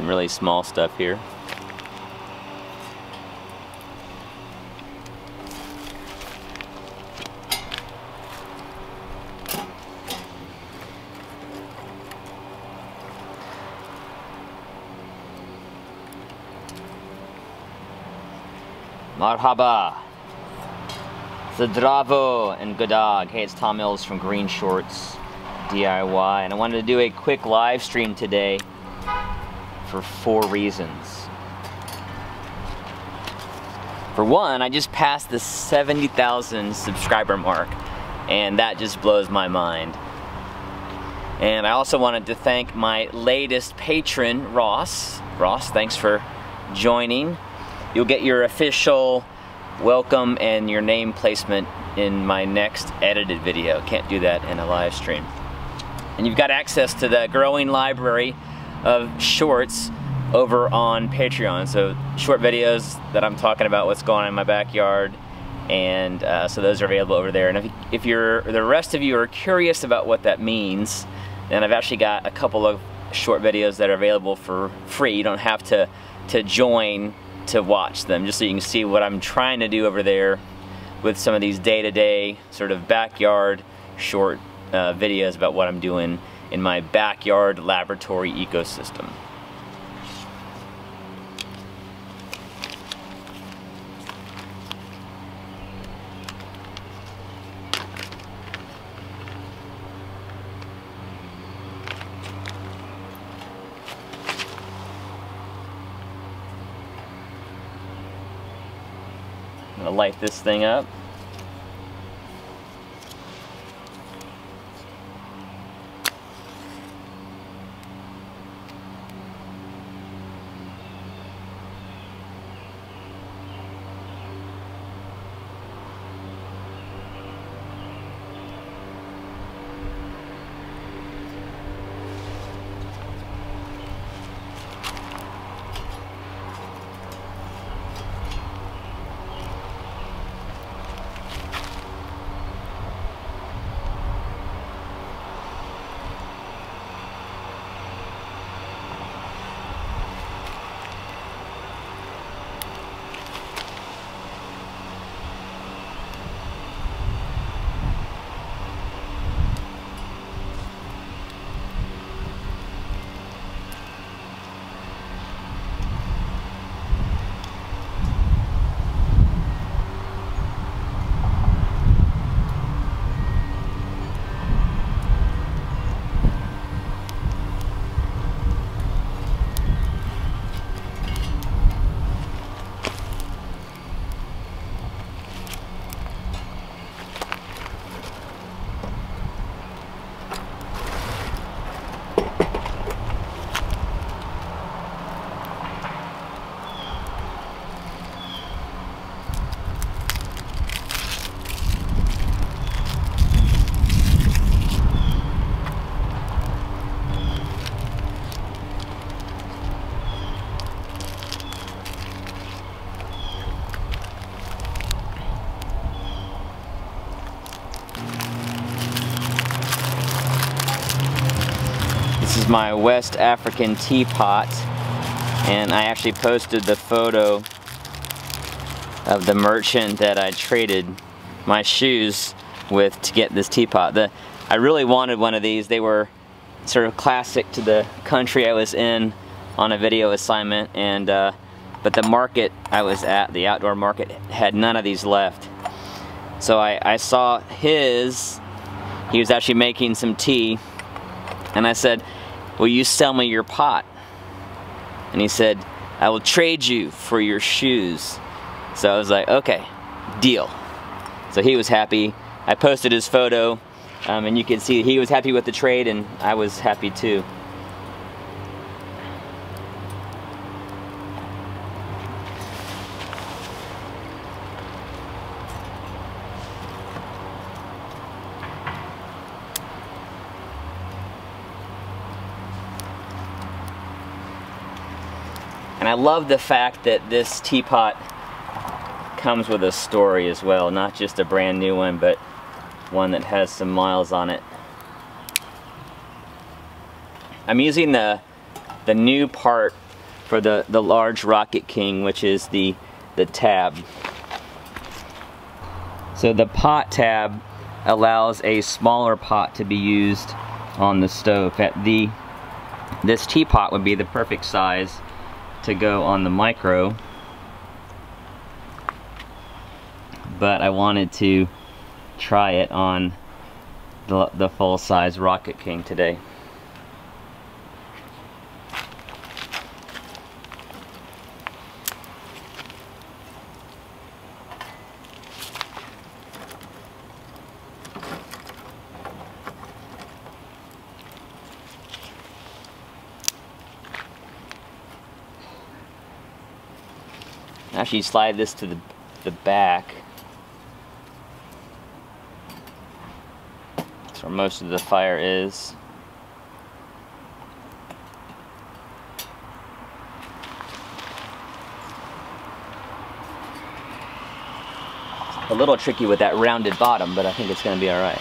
Some really small stuff here. Marhaba. Zdravo and Godag. Hey, it's Tom Mills from GreenShortz DIY, and I wanted to do a quick live stream today for four reasons. For one, I just passed the 70,000 subscriber mark, and that just blows my mind. And I also wanted to thank my latest patron, Ross. Ross, thanks for joining. You'll get your official welcome and your name placement in my next edited video. Can't do that in a live stream. And you've got access to the growing library of shorts over on Patreon. So short videos that I'm talking about what's going on in my backyard and uh, so those are available over there. And if, if you're, the rest of you are curious about what that means, then I've actually got a couple of short videos that are available for free. You don't have to, to join to watch them just so you can see what I'm trying to do over there with some of these day-to-day -day sort of backyard short uh, videos about what I'm doing in my backyard laboratory ecosystem. I'm gonna light this thing up. My West African teapot and I actually posted the photo of the merchant that I traded my shoes with to get this teapot. The, I really wanted one of these. They were sort of classic to the country I was in on a video assignment and uh, but the market I was at, the outdoor market, had none of these left. So I, I saw his, he was actually making some tea and I said, will you sell me your pot? And he said, I will trade you for your shoes. So I was like, okay, deal. So he was happy. I posted his photo, um, and you can see he was happy with the trade, and I was happy too. Love the fact that this teapot comes with a story as well, not just a brand new one, but one that has some miles on it. I'm using the, the new part for the, the large Rocket King, which is the, the tab. So the pot tab allows a smaller pot to be used on the stove. At the This teapot would be the perfect size to go on the micro. But I wanted to try it on the, the full-size Rocket King today. Actually slide this to the, the back. That's where most of the fire is. a little tricky with that rounded bottom, but I think it's going to be alright.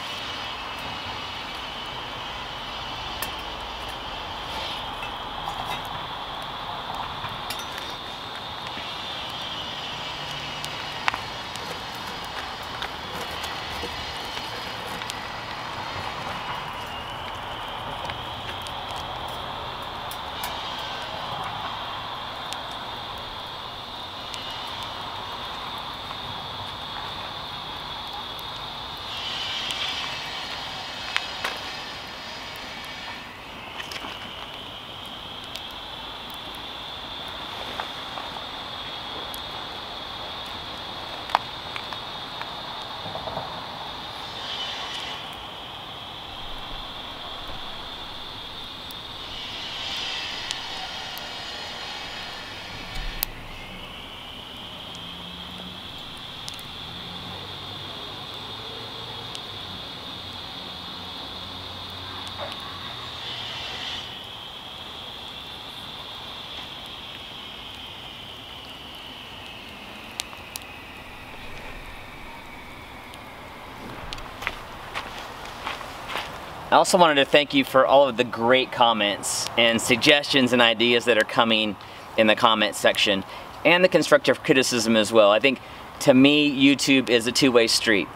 I also wanted to thank you for all of the great comments and suggestions and ideas that are coming in the comment section and the constructive criticism as well. I think to me YouTube is a two-way street.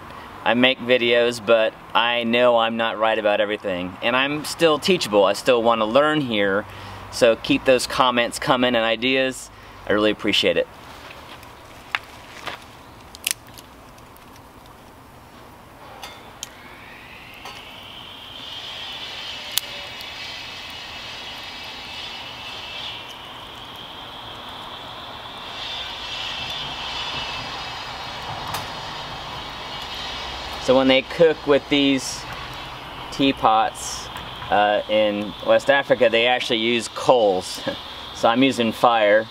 I make videos but I know I'm not right about everything and I'm still teachable. I still want to learn here so keep those comments coming and ideas. I really appreciate it. So when they cook with these teapots uh, in West Africa, they actually use coals. so I'm using fire,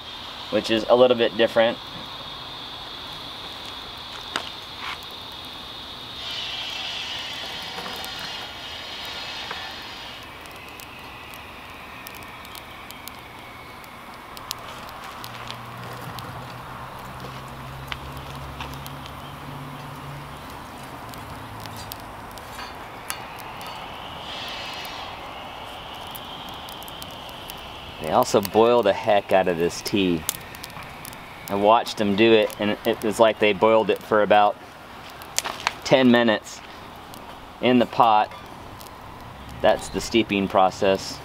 which is a little bit different. They also boil the heck out of this tea. I watched them do it and it was like they boiled it for about 10 minutes in the pot. That's the steeping process.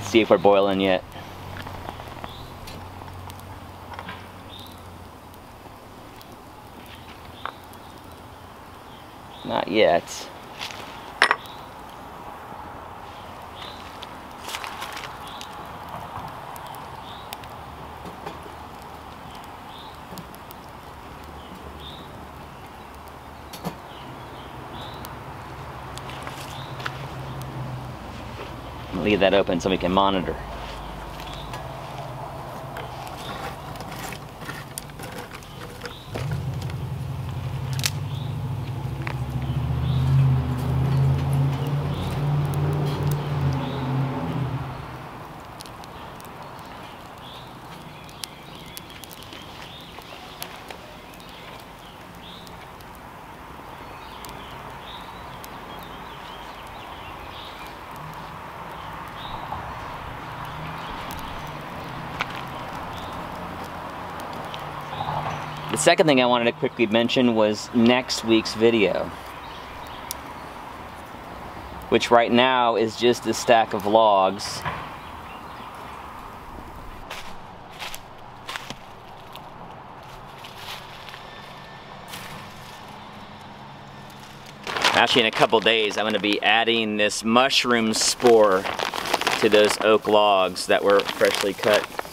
See if we're boiling yet. Not yet. Leave that open so we can monitor. The second thing I wanted to quickly mention was next week's video. Which right now is just a stack of logs Actually, in a couple days, I'm going to be adding this mushroom spore to those oak logs that were freshly cut.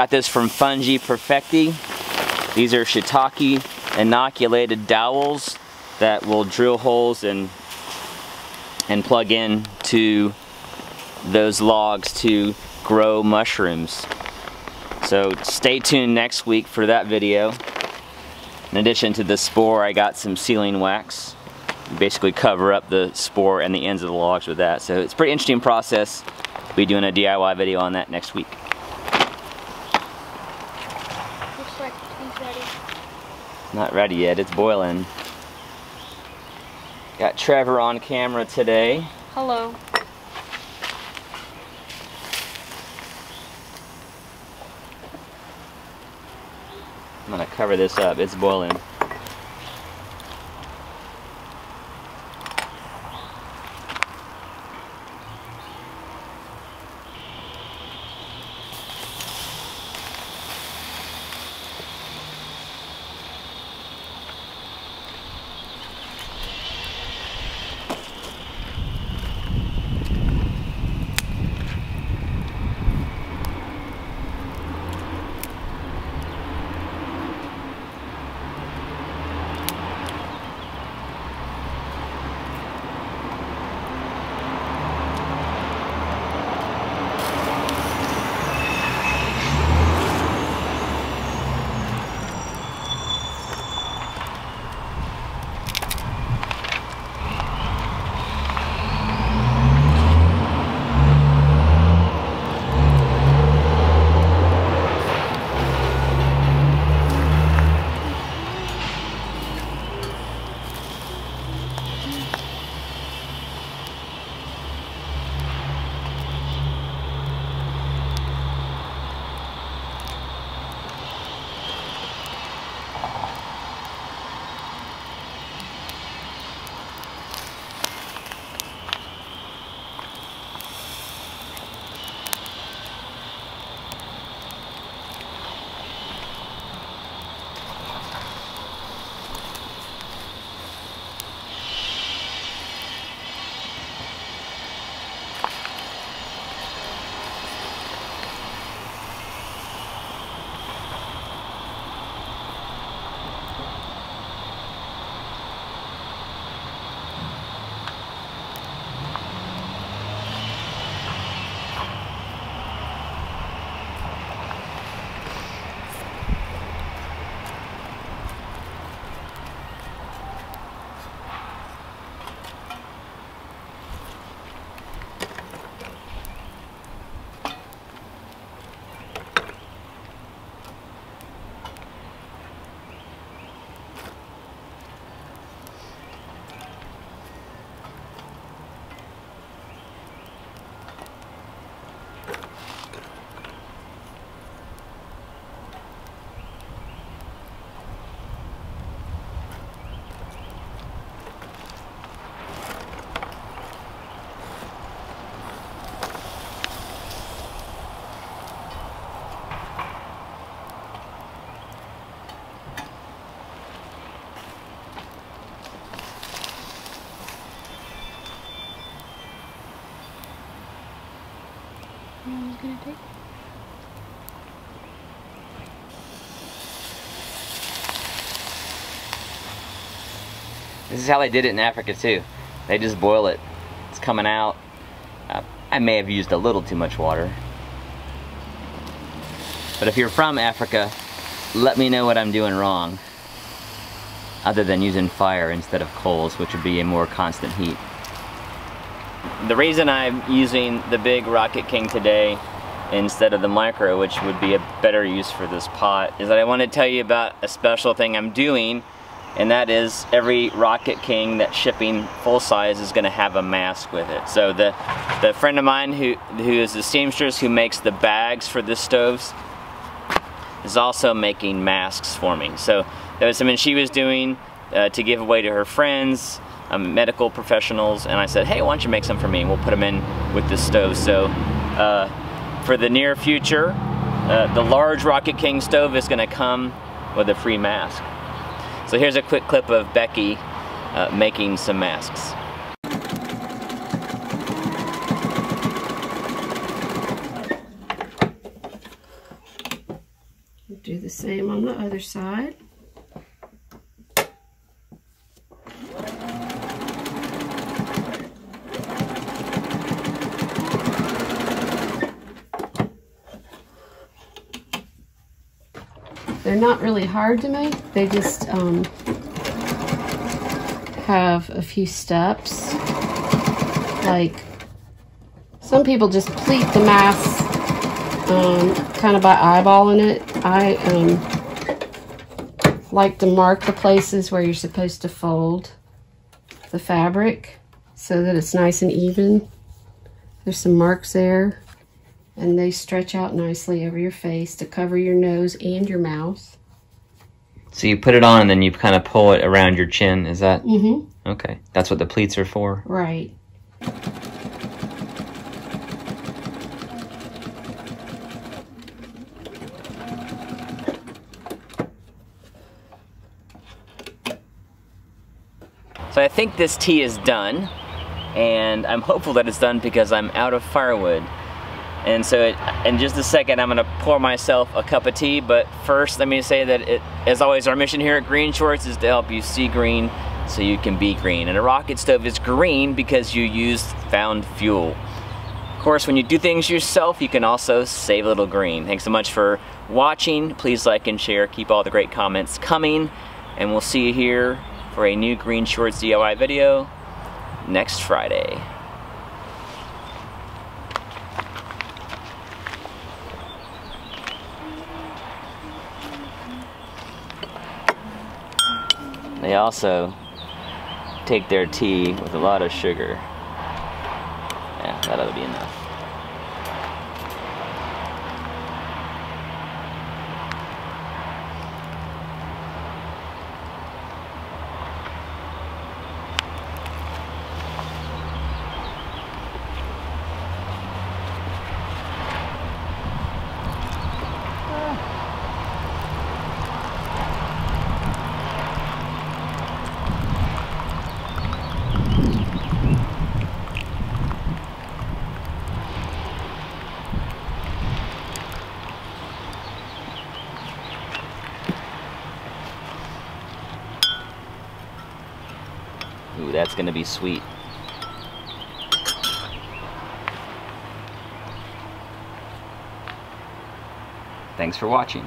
Got this from Fungi Perfecti. These are shiitake inoculated dowels that will drill holes and and plug in to those logs to grow mushrooms. So stay tuned next week for that video. In addition to the spore, I got some sealing wax. Basically cover up the spore and the ends of the logs with that. So it's pretty interesting process. We'll be doing a DIY video on that next week. Looks like he's ready. Not ready yet, it's boiling. Got Trevor on camera today. Hello. I'm gonna cover this up, it's boiling. This is how they did it in Africa too. They just boil it. It's coming out. Uh, I may have used a little too much water. But if you're from Africa, let me know what I'm doing wrong. Other than using fire instead of coals, which would be a more constant heat. The reason I'm using the big Rocket King today instead of the micro, which would be a better use for this pot, is that I want to tell you about a special thing I'm doing and that is every Rocket King that's shipping full size is going to have a mask with it. So the the friend of mine who who is the seamstress who makes the bags for the stoves is also making masks for me. So that was something she was doing uh, to give away to her friends, um, medical professionals, and I said, hey, why don't you make some for me? We'll put them in with the stove. So uh, for the near future, uh, the large Rocket King stove is going to come with a free mask. So here's a quick clip of Becky uh, making some masks. Do the same on the other side. They're not really hard to make. They just um, have a few steps. Like some people just pleat the mask um, kind of by eyeballing it. I um, like to mark the places where you're supposed to fold the fabric so that it's nice and even. There's some marks there and they stretch out nicely over your face to cover your nose and your mouth. So you put it on and then you kind of pull it around your chin, is that? Mm-hmm. Okay, that's what the pleats are for? Right. So I think this tea is done, and I'm hopeful that it's done because I'm out of firewood. And so it, in just a second, I'm gonna pour myself a cup of tea, but first let me say that it, as always, our mission here at GreenShortz is to help you see green so you can be green. And a rocket stove is green because you used found fuel. Of course, when you do things yourself, you can also save a little green. Thanks so much for watching. Please like and share. Keep all the great comments coming. And we'll see you here for a new GreenShortz DIY video next Friday. They also take their tea with a lot of sugar. Yeah, that ought to be enough. Ooh, that's gonna be sweet. Thanks for watching.